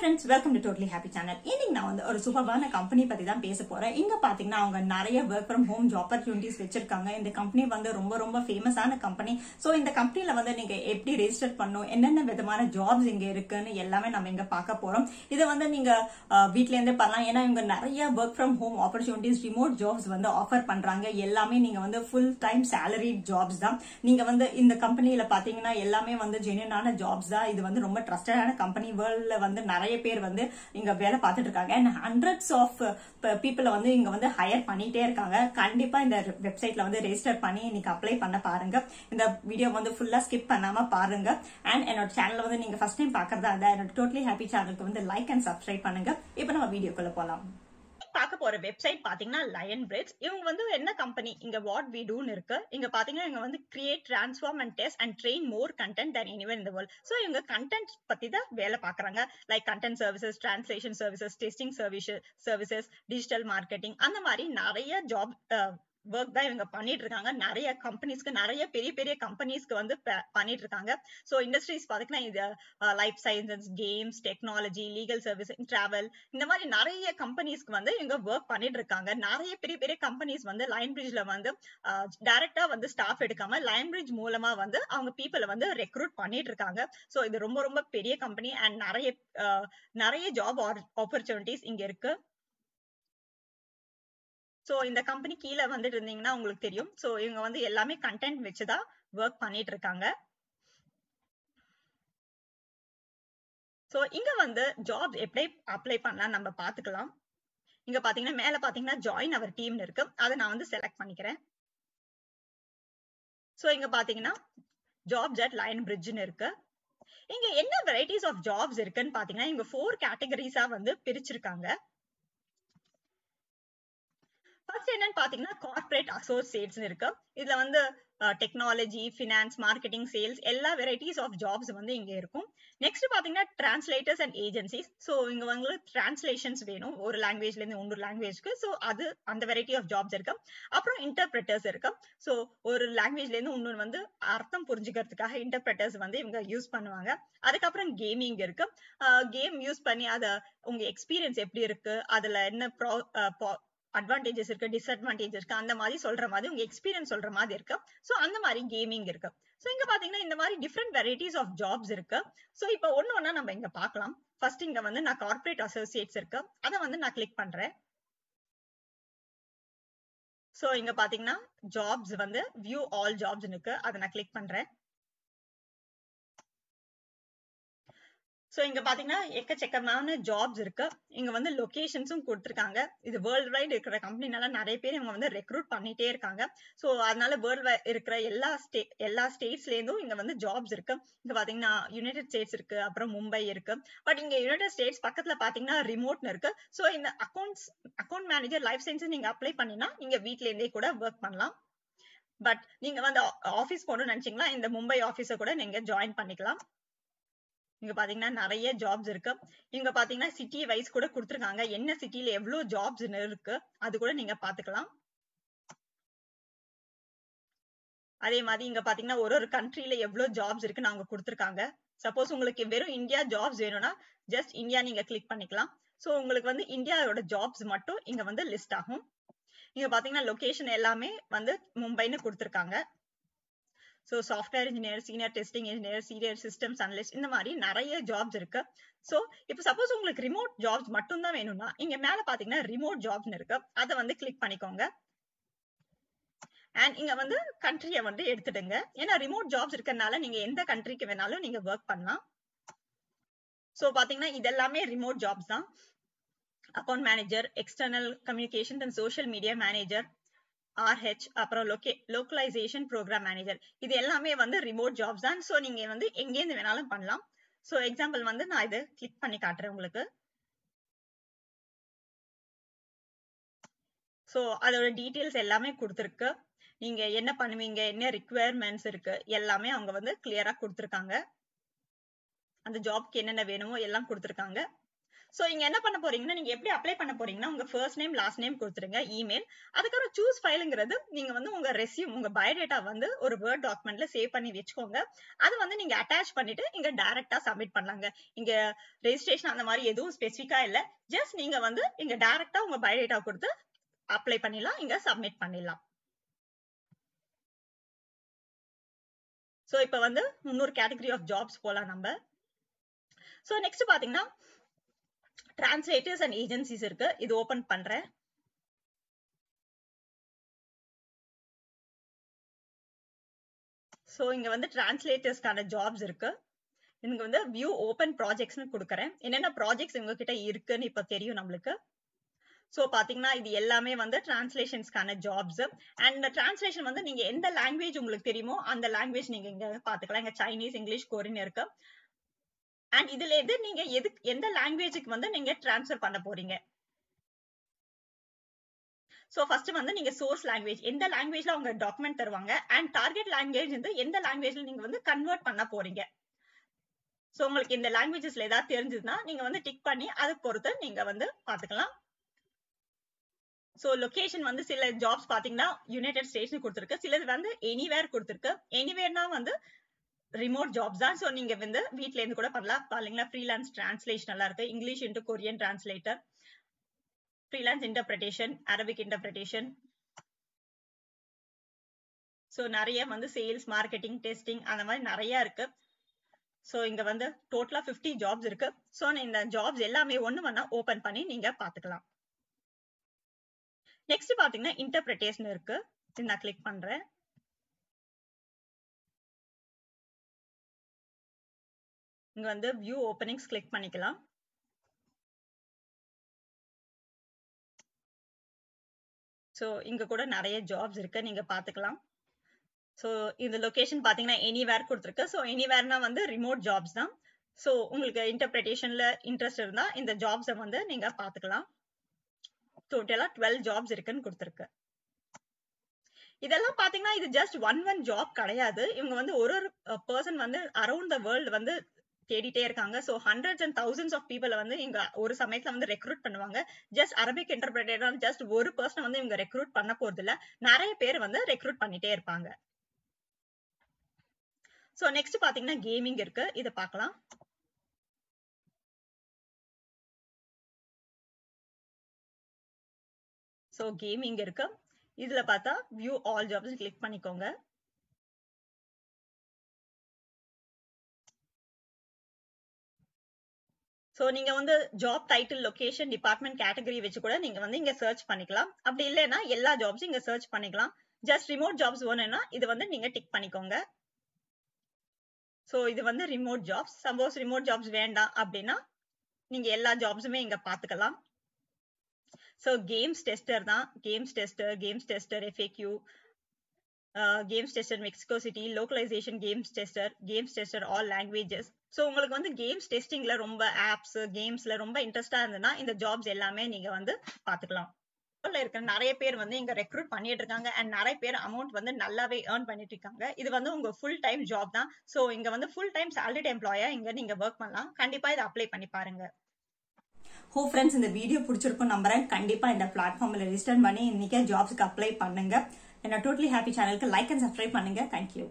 Friends welcome to totally happy channel இன்னைக்கு நான் வந்து ஒரு சூப்பரான கம்பெனி பத்தி தான் பேச போறேன். இங்க பாத்தீங்கன்னா அவங்க நிறைய ஒர்க் ஃப்ரம் ஹோம் ஆப்பர்ச்சுனிட்டிஸ் வச்சிருக்காங்க. இந்த கம்பெனி வந்து ரொம்ப ரொம்ப ஃபேமஸான கம்பெனி சோ இந்த கம்பெனில வந்து நீங்க எப்படி ரெஜிஸ்டர் பண்ணும் என்னென்ன விதமான ஜாப்ஸ் இங்க இருக்குன்னு எல்லாமே நம்ம இங்க பார்க்க போறோம். இதை வந்து நீங்க வீட்ல இருந்தே பண்ணலாம். ஏன்னா இவங்க நிறைய work from home opportunities remote jobs வந்து ஆஃபர் பண்றாங்க. எல்லாமே நீங்க வந்து ஃபுல் டைம் சேலரி ஜாப்ஸ் தான். நீங்க வந்து இந்த கம்பெனில பாத்தீங்கன்னா எல்லாமே வந்து ஜென்யூனான ஜாப்ஸ் தான். இது வந்து ரொம்ப ட்ரஸ்டடான கம்பெனி வேர்ல்ட்ல வந்து நிறைய நிறைய பேர் வந்து இங்க வேலை பார்த்துட்டு இருக்காங்க. அண்ட் ஹண்ட்ரட்ஸ் ஆஃப் பீப்புளை வந்து இங்க வந்து ஹையர் பண்ணிட்டே இருக்காங்க. கண்டிப்பா இந்த வெப்சைட்ல வந்து ரெஜிஸ்டர் பண்ணி இன்னைக்கு அப்ளை பண்ண பாருங்க. இந்த வீடியோ வந்து ஃபுல்லா ஸ்கிப் பண்ணாம பாருங்க. அண்ட் என்னோட சேனல் வந்து நீங்க ஃபர்ஸ்ட் டைம் பாக்குறதா இருந்தா என்னோட டோட்டலி ஹாப்பி சேனலுக்கு வந்து லைக் அண்ட் சப்ஸ்கிரைப் பண்ணுங்க. இப்போ நம்ம வீடியோக்குள்ள போலாம். பார்க்க போற வெப்சைட் பாத்தீங்கன்னா லயன் பிரிட்ஸ் இவங்க வந்து என்ன கம்பெனி இங்க வாட் வி டூன்னு இருக்கு. இங்க பாத்தீங்கன்னா இவங்க வந்து create transform and test and train more content than anywhere இந்த வேர்ல்ட் சோ இவங்க கண்டென்ட் பத்தி தான் வேலை பாக்குறாங்க. Like content services translation services testing service services digital marketing அந்த மாதிரி நிறைய ஜாப் ஒர்க் தான் இவங்க பண்ணிட்டு இருக்காங்க நிறைய கம்பெனிஸ்க்கு நிறைய பெரிய பெரிய கம்பெனிஸ்க்கு வந்து பண்ணிட்டு இருக்காங்க சோ இண்டஸ்ட்ரீஸ் பாத்தீங்கன்னா இது life sciences games technology legal service travel இந்த மாதிரி நிறைய கம்பெனிஸ்க்கு வந்து இவங்க ஒர்க் பண்ணிட்டு இருக்காங்க நிறைய பெரிய பெரிய கம்பெனிஸ் வந்து லைன் பிரிட்ஜ்ல வந்து டைரக்டா வந்து ஸ்டாஃப் எடுக்காம லைன் பிரிட்ஜ் மூலமா வந்து அவங்க பீப்புளை வந்து ரெக்ரூட் பண்ணிட்டு இருக்காங்க சோ இது ரொம்ப ரொம்ப பெரிய கம்பெனி அண்ட் நிறைய ஆஹ், நிறைய ஜாப் ஆப்பர்ச்சுனிட்டிஸ் இங்க இருக்கு. சோ இந்த கம்பெனி கீழே வந்துட்டு இருந்தீங்கன்னா உங்களுக்கு தெரியும். சோ இவங்க வந்து எல்லாமே கண்டென்ட் வச்சுதான் ஒர்க் பண்ணிட்டு இருக்காங்க. சோ இங்க வந்து ஜாப் எப்படி அப்ளை பண்ணலாம் நம்ம பாத்துக்கலாம் இங்க பாத்தீங்கன்னா மேல பாத்தீங்கன்னா ஜாயின் அவர் டீம்னு இருக்கு. அதை நான் வந்து செலக்ட் பண்ணிக்கிறேன். சோ இங்க பாத்தீங்கன்னா ஜாப் ஜெட் லைன் பிரிட்ஜ்னு இருக்கு. இங்க என்ன வெரைட்டிஸ் ஆஃப் ஜாப்ஸ் இருக்குன்னு பாத்தீங்கன்னா இங்க ஃபோர் கேட்டகரிஸா வந்து பிரிச்சிருக்காங்க. ஃபர்ஸ்ட் என்னன்னு பாத்தீங்கன்னா கார்பரேட் அசோசியேட்ஸ் இருக்கு. இதுல வந்து டெக்னாலஜி ஃபினான்ஸ் மார்க்கெட்டிங் சேல்ஸ் எல்லா வெரைட்டிஸ் ஆஃப் ஜாப்ஸ் வந்து இங்க இருக்கும். நெக்ஸ்ட் பாத்தீங்கன்னா டிரான்ஸ்லேட்டர்ஸ் அண்ட் ஏஜென்சிஸ் ஸோ இங்க வந்து டிரான்ஸ்லேஷன்ஸ் வேணும். ஒரு லாங்குவேஜ்ல இருந்து இன்னொரு லாங்குவேஜ்க்கு ஸோ அது அந்த வெரைட்டி ஆஃப் ஜாப்ஸ் இருக்கு. அப்புறம் இன்டர்பிரட்டர்ஸ் இருக்கு. ஸோ ஒரு லாங்குவேஜ்ல இருந்து இன்னொன்று வந்து அர்த்தம் புரிஞ்சுக்கிறதுக்காக இன்டர்பிரட்டர்ஸ் வந்து இவங்க யூஸ் பண்ணுவாங்க. அதுக்கப்புறம் கேமிங் இருக்கு. கேம் யூஸ் பண்ணி அத உங்க எக்ஸ்பீரியன்ஸ் எப்படி இருக்கு? அதுல என்ன ப்ரா அட்வான்டேஜஸ் இருக்கு டிஸ்அட்வான்டேஜ் இருக்கு அந்த மாதிரி சொல்ற மாதிரி உங்க எக்ஸ்பீரியன்ஸ் சொல்ற மாதிரி இருக்கு. ஸோ அந்த மாதிரி கேமிங் இருக்கு. ஸோ இங்க பாத்தீங்கன்னா இந்த மாதிரி டிஃப்ரெண்ட் வெரைட்டிஸ் ஆஃப் ஜாப்ஸ் இருக்கு. சோ இப்போ ஒண்ணு ஒண்ணா நம்ம இங்க பார்க்கலாம் ஃபர்ஸ்ட் இங்க வந்து நான் கார்ப்பரேட் அசோசியேட்ஸ் இருக்கு. அதை வந்து நான் கிளிக் பண்றேன். சோ இங்க பாத்தீங்கன்னா ஜாப்ஸ் வந்து வியூ ஆல் ஜாப்ஸ் இருக்கு. அதை நான் கிளிக் பண்றேன். சோ இங்க பாத்தீங்கன்னா எக்கச்சக்கமான ஜாப்ஸ் இருக்கு. இங்க வந்து லொகேஷன்ஸும் கொடுத்துருக்காங்க. இது வேர்ல்டு வைட் இருக்கிற கம்பெனினால நிறைய பேர் இவங்க வந்து ரெக்ரூட் பண்ணிட்டே இருக்காங்க. ஸோ அதனால வேர்ல்டு இருக்கிற எல்லா ஸ்டே எல்லா ஸ்டேட்ஸ்ல இருந்தும் இங்க வந்து ஜாப்ஸ் இருக்கு. இங்க பாத்தீங்கன்னா யுனைடெட் ஸ்டேட்ஸ் இருக்கு அப்புறம் மும்பை இருக்கு. பட் இங்க யுனைடெட் ஸ்டேட்ஸ் பக்கத்துல பாத்தீங்கன்னா ரிமோட்னு இருக்கு. ஸோ இந்த accounts account manager life science நீங்க அப்ளை பண்ணினா நீங்க வீட்ல இருந்தே கூட ஒர்க் பண்ணலாம். பட் நீங்க வந்து ஆபீஸ் போகணும்னு நினைச்சீங்களா? இந்த மும்பை ஆபீஸ கூட நீங்க ஜாயின் பண்ணிக்கலாம். இங்க பாத்தீங்கன்னா நிறைய ஜாப்ஸ் இருக்கு. இங்க பாத்தீங்கன்னா சிட்டி வைஸ் கூட கொடுத்துருக்காங்க. என்ன சிட்டில எவ்வளவு ஜாப்ஸ் இருக்கு அது கூட நீங்க பாத்துக்கலாம். அதே மாதிரி இங்க பாத்தீங்கன்னா ஒரு ஒரு கண்ட்ரில எவ்வளவு ஜாப்ஸ் இருக்குன்னு அவங்க கொடுத்துருக்காங்க. சப்போஸ் உங்களுக்கு வெறும் இந்தியா ஜாப்ஸ் வேணும்னா ஜஸ்ட் இந்தியா நீங்க கிளிக் பண்ணிக்கலாம். சோ உங்களுக்கு வந்து இந்தியாவோட ஜாப்ஸ் மட்டும் இங்க வந்து லிஸ்ட் ஆகும். இங்க பாத்தீங்கன்னா லொகேஷன் எல்லாமே வந்து மும்பைன்னு கொடுத்துருக்காங்க. So software engineer senior testing engineer senior systems analyst இந்த மாதிரி நிறைய ஜாப்ஸ் இருக்கு. ஸோ இப்போ சப்போஸ் உங்களுக்கு ரிமோட் ஜாப்ஸ் மட்டும் தான் வேணும்னா இங்க மேல பாத்தீங்கன்னா ரிமோட் ஜாப்ஸ்னு இருக்கு. அதை வந்து கிளிக் பண்ணிக்கோங்க. அண்ட் இங்க வந்து கண்ட்ரிய வந்து எடுத்துடுங்க. ஏன்னா ரிமோட் ஜாப்ஸ் இருக்கறனால நீங்க எந்த கண்ட்ரிக்கு வேணாலும் நீங்க ஒர்க் பண்ணலாம். ஸோ பாத்தீங்கன்னா இதெல்லாமே ரிமோட் ஜாப்ஸ் தான். Account manager external communication and social media manager R அப்புறம் லொகே லோக்கலைசேஷன் ப்ரோக்ராம் மேனேஜர் இது எல்லாமே வந்து ரிமோட் ஜாப்ஸ் தான். ஸோ நீங்க வந்து எங்கேருந்து வேணாலும் பண்ணலாம். ஸோ எக்ஸாம்பிள் வந்து நான் இது கிளிக் பண்ணி காட்டுறேன் உங்களுக்கு. ஸோ அதோட டீட்டெயில்ஸ் எல்லாமே கொடுத்துருக்கு. நீங்க என்ன பண்ணுவீங்க? என்ன ரிக்குவயர்மெண்ட்ஸ் இருக்கு? எல்லாமே அவங்க வந்து கிளியரா கொடுத்துருக்காங்க. அந்த ஜாப்க்கு என்னென்ன வேணுமோ எல்லாம் கொடுத்துருக்காங்க. சோ இங்க என்ன பண்ண போறீங்கன்னா நீங்க எப்படி அப்ளை பண்ண போறீங்கன்னா உங்க ஃபர்ஸ்ட் நேம் லாஸ்ட் நேம் கொடுத்துருங்க இமெயில் அதுக்கப்புறம் சூஸ் ஃபைலுங்கிறது நீங்க வந்து உங்க ரெசியூம் உங்க பயோடேட்டா வந்து ஒரு வேர்ட் டாக்குமெண்ட்ல சேவ் பண்ணி வச்சுக்கோங்க. அது வந்து நீங்க அட்டாச் பண்ணிட்டு இங்க டைரக்டா சப்மிட் பண்ணலாங்க. இங்க ரெஜிஸ்ட்ரேஷன் அந்த மாதிரி எதுவும் ஸ்பெசிஃபிக்கா இல்ல. ஜஸ்ட் நீங்க வந்து இங்க டைரக்டா உங்க பயோடேட்டா கொடுத்து அப்ளை பண்ணிடலாம் இங்க சப்மிட் பண்ணிடலாம். சோ இப்ப வந்து முன்னூறு கேட்டகரி ஆஃப் ஜாப்ஸ் போலாம் நம்ம. சோ நெக்ஸ்ட் பாத்தீங்கன்னா டிரான்ஸ்லேட்டர்ஸ் அண்ட் ஏஜென்சிஸ் இருக்கு. இது ஓபன் பண்றேன். சோ இங்க வந்து டிரான்ஸ்லேட்டர்ஸ்க்கான ஜாப்ஸ் இருக்கு. இங்க வந்து வியூ ஓபன் ப்ராஜெக்ட்ஸ்னு கொடுக்குறேன். என்னென்ன ப்ராஜெக்ட்ஸ் உங்ககிட்ட இருக்குன்னு இப்ப தெரியும் நம்மளுக்கு. சோ பாத்தீங்கன்னா இது எல்லாமே வந்து டிரான்ஸ்லேஷன்ஸ்க்கான ஜாப்ஸ் அண்ட் டிரான்ஸ்லேஷன் வந்து நீங்க எந்த லாங்குவேஜ் உங்களுக்கு தெரியுமோ அந்த லாங்குவேஜ் நீங்க இங்க பாத்துக்கலாம். இங்க சைனீஸ் இங்கிலீஷ் கொரியன் இருக்கு. அண்ட் இதுல எது நீங்க எது எந்த லாங்குவேஜுக்கு வந்து நீங்க டிரான்ஸ்ஃபர் பண்ண போறீங்க? சோ ஃபர்ஸ்ட் வந்து நீங்க சோர்ஸ் லாங்குவேஜ் எந்த லாங்குவேஜ்ல உங்க டாக்குமெண்ட் தருவாங்க? அண்ட் டார்கெட் லாங்குவேஜ் வந்து எந்த லாங்குவேஜ்ல நீங்க வந்து கன்வெர்ட் பண்ண போறீங்க? சோ உங்களுக்கு இந்த லாங்குவேஜஸ்ல ஏதாவது தெரிஞ்சதுன்னா நீங்க வந்து டிக் பண்ணி அது பொறுத்து நீங்க வந்து பாத்துக்கலாம். சோ லொகேஷன் வந்து சில ஜாப்ஸ் பாத்தீங்கன்னா யுனைடெட் ஸ்டேட்ஸ் கொடுத்துருக்கு. சிலது வந்து எனிவேர் கொடுத்துருக்கு. எனிவேர்னா வந்து ரிமோட் ஜாப்ஸ் தான். ஸோ நீங்க வந்து வீட்ல இருந்து கூட பண்ணலாம். பாருங்களா ஃப்ரீலான்ஸ் டிரான்ஸ்லேஷன் எல்லாம் இருக்கு. English into Korean translator freelance interpretation Arabic interpretation so நிறைய வந்து சேல்ஸ் மார்க்கெட்டிங் டெஸ்டிங் அந்த மாதிரி நிறைய இருக்கு. ஸோ இங்க வந்து டோட்டலா ஃபிஃப்டி ஜாப்ஸ் இருக்கு. ஸோ இந்த ஜாப்ஸ் எல்லாமே ஒன்று வேணா ஓபன் பண்ணி நீங்க பாத்துக்கலாம். நெக்ஸ்ட் பாத்தீங்கன்னா இன்டர்பிரிட்டேஷன் இருக்கு. நான் கிளிக் பண்றேன். இங்க வந்து வியூ ஓப்பனிங்ஸ் கிளிக் பண்ணிக்கலாம். சோ இங்க கூட நிறைய ஜாப்ஸ் இருக்கு. நீங்க பாத்துக்கலாம். சோ இந்த லொகேஷன் பாத்தீங்கன்னா எனிவேர் கொடுத்துருக்கு. ஸோ எனிவேர்னா வந்து ரிமோட் ஜாப்ஸ் தான். சோ உங்களுக்கு இன்டர்பிரேஷன்ல இன்ட்ரெஸ்ட் இருந்தா இந்த ஜாப்ஸை வந்து நீங்க பாத்துக்கலாம். டோட்டலா டுவெல் ஜாப்ஸ் இருக்குன்னு கொடுத்துருக்கு. இதெல்லாம் பாத்தீங்கன்னா இது ஜஸ்ட் ஒன் ஒன் ஜாப் கிடையாது. இவங்க வந்து ஒரு ஒரு பர்சன் வந்து அரௌண்ட் த வேர்ல்டு வந்து தேடிட்டே இருக்காங்க. So hundreds and thousands of பீப்புளை வந்து இங்க ஒரு சமயத்துல வந்து ரெக்ரூட் பண்ணுவாங்க. ஜஸ்ட் அரபிக் இன்டர்பிரேட்டர் ஜஸ்ட் ஒரு பர்சன் வந்து இவங்க ரெக்ரூட் பண்ண போறது இல்ல நிறைய பேர் வந்து ரெக்ரூட் பண்ணிட்டே இருப்பாங்க. ஸோ நெக்ஸ்ட் பாத்தீங்கன்னா கேமிங் இருக்கு. இதை பார்க்கலாம் ஸோ கேமிங் இருக்கு. இதுல பார்த்தா வியூ ஆல் ஜாப்ஸ் கிளிக் பண்ணிக்கோங்க. சோ நீங்க வந்து job title location department category வச்சு கூட நீங்க வந்து இங்க சர்ச் பண்ணிக்கலாம். அப்படி இல்லைன்னா எல்லா ஜாப்ஸும் இங்க சர்ச் பண்ணிக்கலாம். ஜஸ்ட் ரிமோட் ஜாப்ஸ் வேணும்னா இது வந்து நீங்க டிக் பண்ணிக்கோங்க. சோ இது வந்து remote jobs suppose remote jobs வேண்டாம் அப்படின்னா நீங்க எல்லா ஜாப்ஸுமே இங்க பாத்துக்கலாம். ஸோ கேம்ஸ் டெஸ்டர் தான். Games tester games tester FAQ games tester Mexico City localization games tester games tester all languages so உங்களுக்கு வந்து கேம்ஸ் டெஸ்டிங்ல ரொம்ப ஆப்ஸ் கேம்ஸ்ல ரொம்ப இன்ட்ரெஸ்டா இருந்ததுன்னா இந்த ஜாப்ஸ் எல்லாமே நீங்க வந்து பாத்துக்கலாம். இருக்கிற நிறைய பேர் வந்து இங்க ரெக்ரூட் பண்ணிட்டு இருக்காங்க அண்ட் நிறைய பேர் அமௌண்ட் வந்து நல்லாவே ஏர்ன் பண்ணிட்டு இருக்காங்க. இது வந்து உங்க ஃபுல் டைம் ஜாப் தான். ஸோ இங்க வந்து ஃபுல் டைம் சேலரிட் எம்ப்ளாயா இங்க நீங்க ஒர்க் பண்ணலாம். கண்டிப்பா இதை அப்ளை பண்ணி பாருங்க. ஹோ ஃப்ரெண்ட்ஸ் இந்த வீடியோ பிடிச்சிருக்கும் நம்புறேன். கண்டிப்பா இந்த பிளாட்ஃபார்ம்ல ரிஜிஸ்டர் பண்ணி இன்னைக்கே ஜாப்ஸ்க்கு அப்ளை பண்ணுங்க. என்ன டோட்டலி ஹாப்பி சேனலுக்கு லைக் அண்ட் சப்ஸ்கிரைப் பண்ணுங்க. Thank you